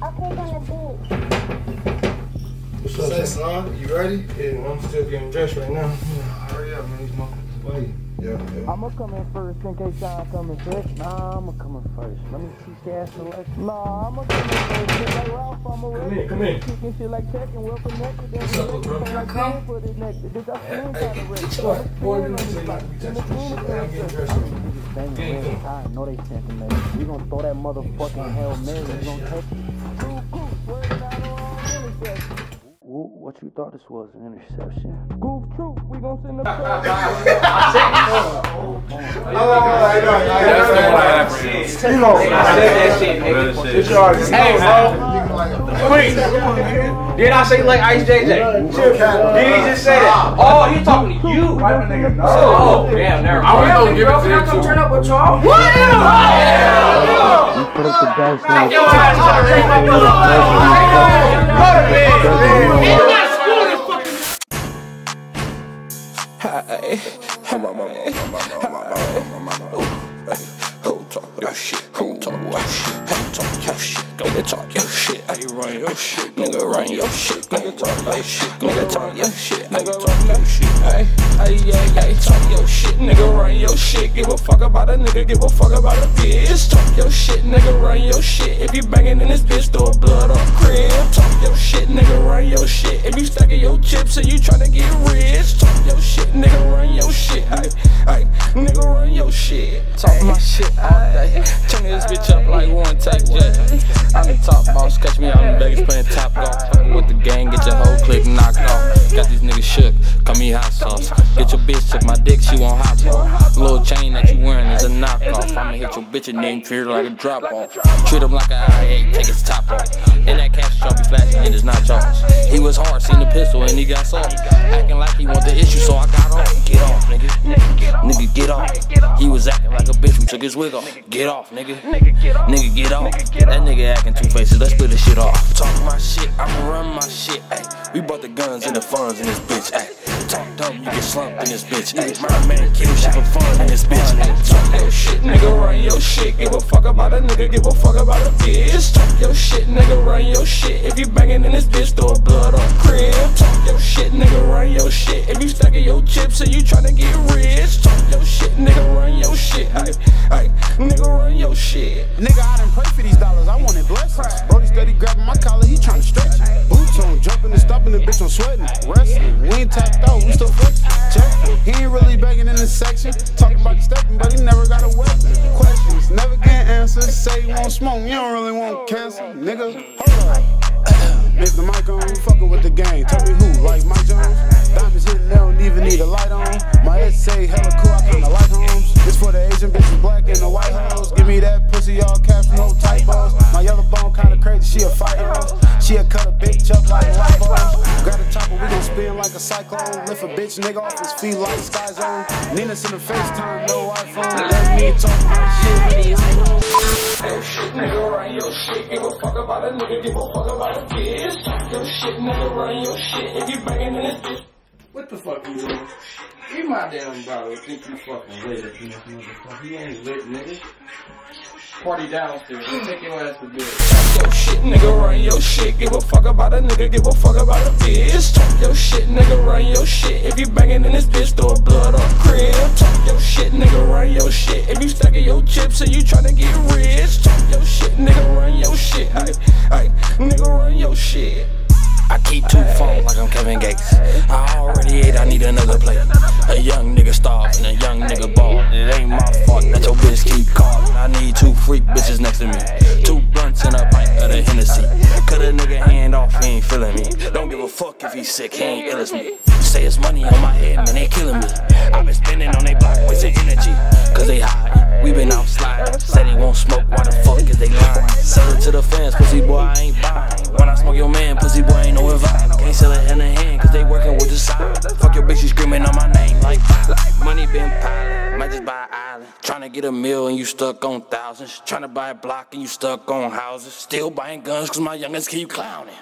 Okay, gonna be. What's up, son? You ready? Yeah, I'm still getting dressed right now. Hurry up, man. These motherfuckers waiting. Yeah, yeah. I'ma come in first in case y'all come in second. Nah, I'ma come in first. Let me see cash selection. Nah, I'ma come in first. Just like Ralph, I'ma Come in, come in. Kicking shit like checking, well connected. What's up, bro? Can I come? for this next. This I Hey, feel hey, kinda ready. get your boy, let me tell you not to be touching this shit. I'm getting dressed right now. Niggas. I know they sentimental. We gonna throw that motherfucking Hail Mary. We gonna take it. What you thought this was an interception? Goof troop, we gonna send the Hey, bro. Quick. Did I say like Ice JJ? Did he just say that? Oh, he talking to you. Oh, damn, never I was mind. gonna give it to you too. turn up with y'all? What? We put up the dice Nigga talk your shit. Hey, run your shit. Nigga run your shit. Nigga talk your shit. Nigga talk your shit. Nigga talk your shit. Hey, hey, yeah, yeah. Talk your shit. Nigga run your shit. Give a fuck about a nigga. Give a fuck about a bitch. Talk your shit. Nigga run your shit. If you banging in this bitch, throw a blood on crib. Talk your shit. Nigga run your shit. If you stacking your chips and you tryna get rich. Talk your shit. Nigga run your shit. Hey, hey. Nigga run your shit. Talk my shit all dick, she won't hop off. Little chain that you wearing is a knockoff. I'ma hit your bitch and then treat her like a drop off. Treat him like a I8, take his top off. And that cash shot be flashing, it is not yours. He was hard, seen the pistol and he got soft. Acting like he want the issue, so I got off. Get off, nigga. Nigga, get off. He was acting like a bitch, we took his wig off. Get off, nigga. Nigga, get off. That nigga acting two faces, let's split this shit off. Talk my shit, I'ma run my shit, ayy. We bought the guns and the funds in this bitch, ayy. Talk dumb, you get slumped in this bitch, ayy. My man kill shit for fun in this bitch, ayy. Talk your shit, nigga, run your shit. Give a fuck about a nigga, give a fuck about a bitch. Talk your shit, nigga, run your shit. If you banging in this bitch, throw blood on crib. Talk your shit, nigga, run your shit. If you stacking your chips and you tryna get rich. Talk your shit, nigga, run your shit, ayy. Ayy, nigga, run your shit. Nigga, I done pray for these dollars, I wanted blessings. Brody steady grabbing my collar, he tryna stretch it. Boots on, jumping and stopping the bitch, I'm sweating. Wrestling, we ain't tapped really begging in this section. Talking about stepping, but he never got a weapon. Questions, never get answers. Say you won't smoke, you don't really want cancer. Nigga, hold up. If the mic on, fucking with the gang. Tell me who, like Mike Jones? Diamonds hitting, they don't even need a light on. My essay hella cool, like a cyclone. Lift a bitch nigga off his feet like Sky Zone. Nina in the FaceTime, no iPhone. Let me talk my shit, shit, nigga, run your shit. Give a fuck about nigga, give a fuck about bitch. Your shit, nigga, run your shit. If you this. What the fuck you doing? You my damn brother think you fucking lit motherfucker. He ain't lit, nigga. Party downstairs. Let's take your ass to bed. Talk your shit, nigga, run your shit. Give a fuck about a nigga, give a fuck about a bitch. Talk your shit, nigga, run your shit. If you banging in this bitch, throw blood on crib. Talk your shit, nigga, run your shit. If you stacking your chips and you tryna get rich. Talk your shit, nigga, run your shit. Ay, ay, nigga, run your shit. I keep two phones like I'm Kevin Gates. I already ate, I need another plate. A young nigga starving, a young nigga ball. It ain't my fault that your bitch keep calling. I need two freak bitches next to me. Two blunts and a pint of the Hennessy. Cut a nigga hand off, he ain't feeling me. Don't give a fuck if he's sick, he ain't ill as me. Say it's money on my head, man, they killing me. i been spending on they block, wasting energy. Cause they high, we been out sliding. Said he won't smoke, why the fuck is they lying? Sell it to the fans, pussy boy, I ain't buying. When I smoke your man, pussy boy, ain't no invite. Can't sell it hand in hand, cause they working with the side. Fuck your bitch, she screaming on my name like, like money been piling. Might just buy an island. Trying to get a meal and you stuck on thousands. Trying to buy a block and you stuck on houses. Still buying guns cause my youngins keep clowning.